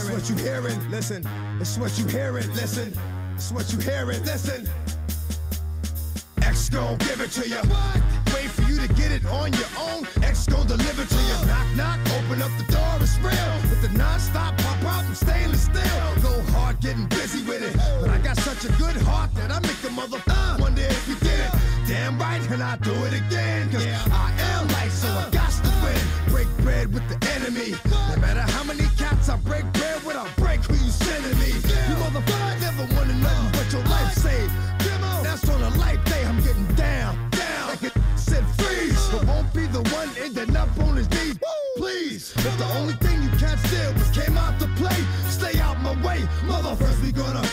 It's what you hearing. Listen. It's what you hearing. Listen. It's what you hearing. Listen. X gon' give it to you. Wait for you to get it on your own. X gon' deliver to you. Knock, knock, open up the door, it's real. With the non-stop pop out from stainless steel. Go hard, getting busy with it. But I got such a good heart that I make a mother uh, wonder if you get it. Damn right, and I do it again. Cause yeah. I am light, so I got to win. Break bread with the enemy. No matter how many cats I break we gonna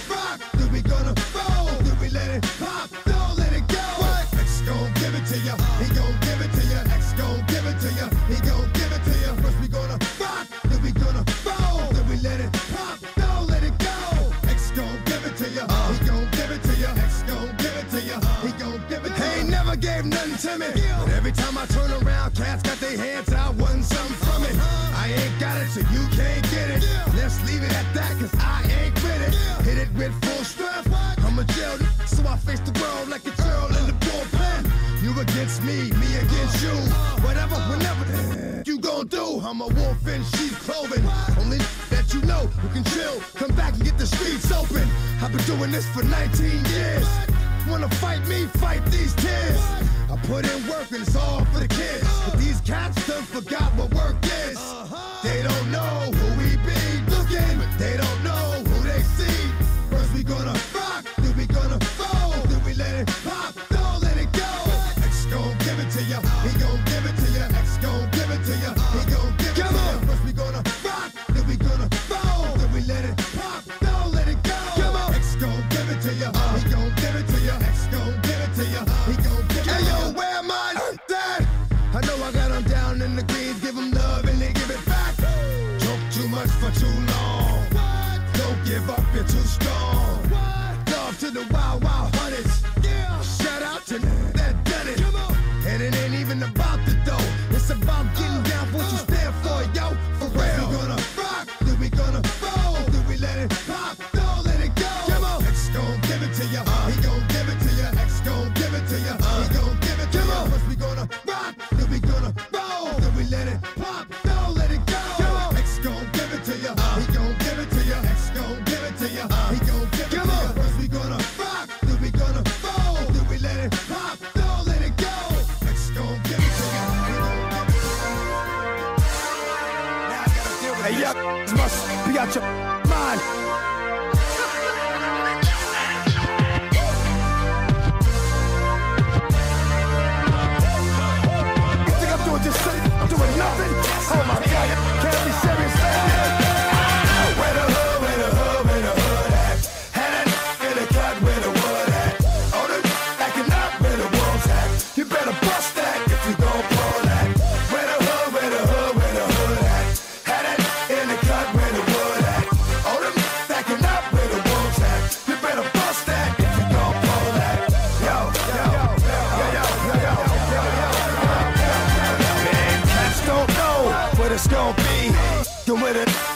never gave nothing to me, but every time I turn around, cats got their hands out, wanting something from it. I ain't got it, so you can't get it. Let's leave it at that, cause I ain't with it. Hit it with full strength. I'm a jail, so I face the world like a girl in the bullpen. You against me, me against you. Whatever, whenever you gon' do. I'm a wolf in sheep's clothing. Only that you know who can chill. Come back and get the streets open. I've been doing this for 19 years. Wanna fight me, fight these tears. I put in work and it's all for the kids. But these cats done forgot what work is. They don't know who we be looking, but they don't know who they see. First we gonna rock, then we gonna roll, then we let it pop, don't let it go. X gon' give it to ya, he gon' give it to ya. X gon' give it to ya, he gon' give it to ya. First we gonna rock, then we gonna roll, then we let it pop, don't let it go. X gon' give it to ya, he gon' give it to ya. X gon' give it to ya, he gon' give it to ya. Hey yo, where my dad? I know I got 'em down in the greens, give 'em love and they give it back. Talk too much for too long. Don't give up, you're too strong. Love to the wild, must be out your mind.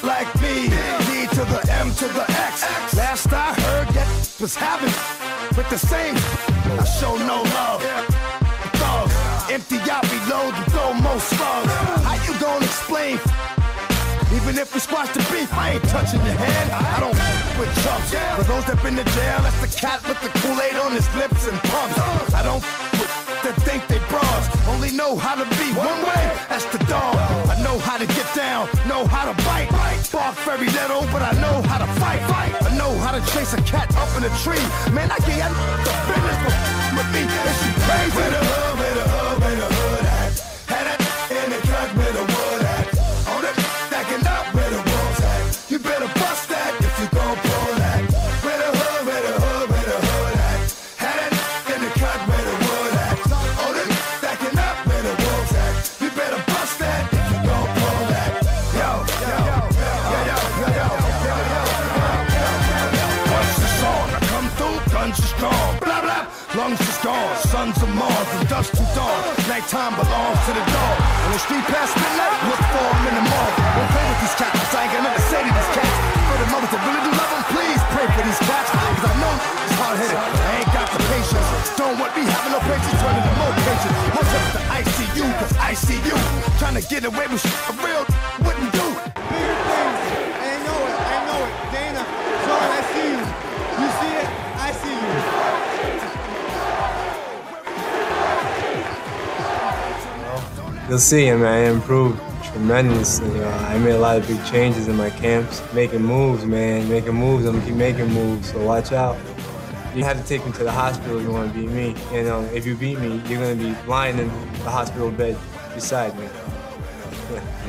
Like me, D to the M to the X. Last I heard that was happening with the same. I show no love. Thugs, empty out, reload, you throw most slugs. How you gonna explain? Even if we squash the beef, I ain't touching your hand. I don't with chumps. For those that been to jail, that's the cat with the Kool-Aid on his lips and pumps. I don't that think they bras. Only know how to be very little, but I know how to fight. fight. I know how to chase a cat up in a tree. Man, I get the business with me. Is she comes to stars, sons of Mars, from dusk to dawn. Nighttime belongs to the dog. And when street past midnight, look for him in the morning. Don't play with these cats, I ain't got nothing to say to these cats. For the mothers that really do love them, please pray for these cats. Cause I know it's hard headed, I ain't got the patience. Don't want me having no patience, turning to more patience. Hook up the ICU, cause I. Trying to get away with shit a real wouldn't do. You'll see, I mean, I improved tremendously. Know, I made a lot of big changes in my camps, making moves, man, making moves. I'm gonna keep making moves, so watch out. You have to take me to the hospital if you want to beat me. And um, if you beat me, you're gonna be lying in the hospital bed beside me.